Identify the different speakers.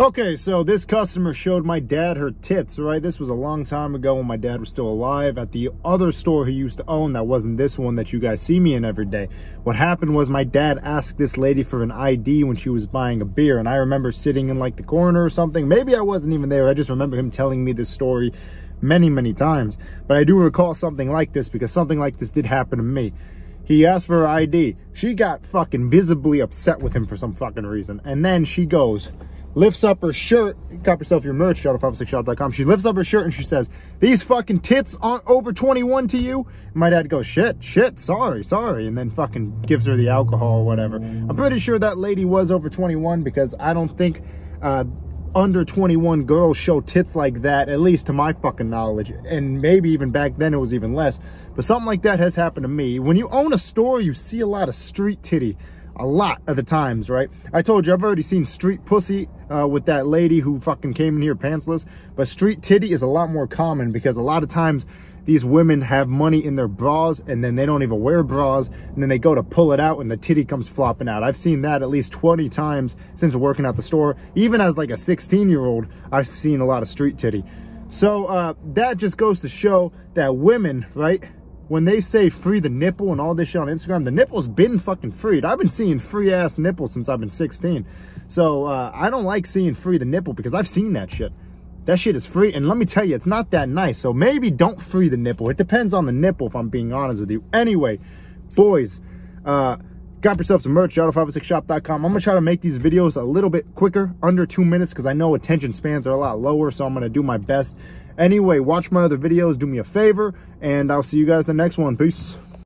Speaker 1: Okay, so this customer showed my dad her tits, right? This was a long time ago when my dad was still alive at the other store he used to own that wasn't this one that you guys see me in every day. What happened was my dad asked this lady for an ID when she was buying a beer, and I remember sitting in like the corner or something. Maybe I wasn't even there. I just remember him telling me this story many, many times. But I do recall something like this because something like this did happen to me. He asked for her ID. She got fucking visibly upset with him for some fucking reason. And then she goes, lifts up her shirt. Cop yourself your merch, jado506shop.com. She lifts up her shirt and she says, these fucking tits aren't over 21 to you? My dad goes, shit, shit, sorry, sorry. And then fucking gives her the alcohol or whatever. I'm pretty sure that lady was over 21 because I don't think uh, under 21 girls show tits like that, at least to my fucking knowledge. And maybe even back then it was even less. But something like that has happened to me. When you own a store, you see a lot of street titty a lot of the times, right? I told you, I've already seen street pussy uh, with that lady who fucking came in here pantsless, but street titty is a lot more common because a lot of times these women have money in their bras and then they don't even wear bras and then they go to pull it out and the titty comes flopping out. I've seen that at least 20 times since working at the store. Even as like a 16 year old, I've seen a lot of street titty. So uh, that just goes to show that women, right? When they say free the nipple and all this shit on Instagram, the nipple's been fucking freed. I've been seeing free ass nipples since I've been 16. So uh, I don't like seeing free the nipple because I've seen that shit. That shit is free. And let me tell you, it's not that nice. So maybe don't free the nipple. It depends on the nipple if I'm being honest with you. Anyway, boys, uh, got yourself some merch, jado506shop.com. I'm going to try to make these videos a little bit quicker, under two minutes, because I know attention spans are a lot lower. So I'm going to do my best Anyway, watch my other videos, do me a favor, and I'll see you guys in the next one. Peace.